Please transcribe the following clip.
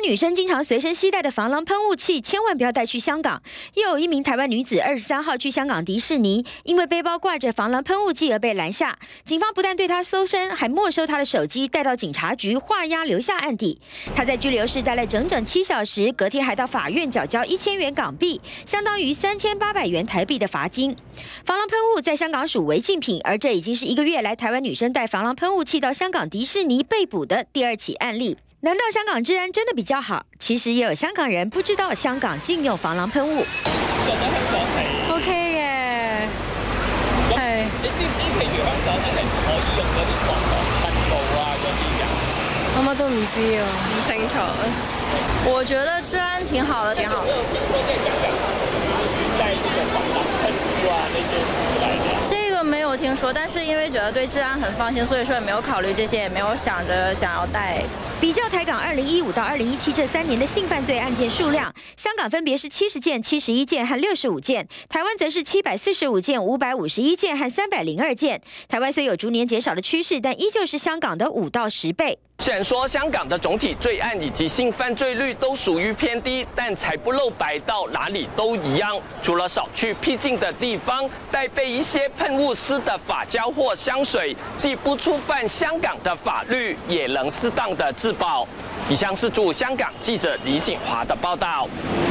女生经常随身携带的防狼喷雾器，千万不要带去香港。又有一名台湾女子二十三号去香港迪士尼，因为背包挂着防狼喷雾剂而被拦下。警方不但对她搜身，还没收她的手机，带到警察局画押留下案底。她在拘留室待了整整七小时，隔天还到法院缴交一千元港币，相当于三千八百元台币的罚金。防狼喷雾在香港属违禁品，而这已经是一个月来台湾女生带防狼喷雾器到香港迪士尼被捕的第二起案例。难道香港治安真的比较好？其实也有香港人不知道香港禁用防狼喷雾。觉得香港系 OK 嘅，系你知唔知？譬如香港真系可以用嗰啲防狼喷雾啊，嗰啲嘅？我乜都唔知啊，唔清楚。我觉得治安挺好的，挺好。没有听说，但是因为觉得对治安很放心，所以说也没有考虑这些，也没有想着想要带。比较台港二零一五到二零一七这三年的性犯罪案件数量，香港分别是七十件、七十一件和六十五件，台湾则是七百四十五件、五百五十一件和三百零二件。台湾虽有逐年减少的趋势，但依旧是香港的五到十倍。虽然说香港的总体罪案以及性犯罪率都属于偏低，但财不露白到哪里都一样。除了少去僻静的地方，带备一些喷雾丝的发胶或香水，既不触犯香港的法律，也能适当的自保。以上是驻香港记者李锦华的报道。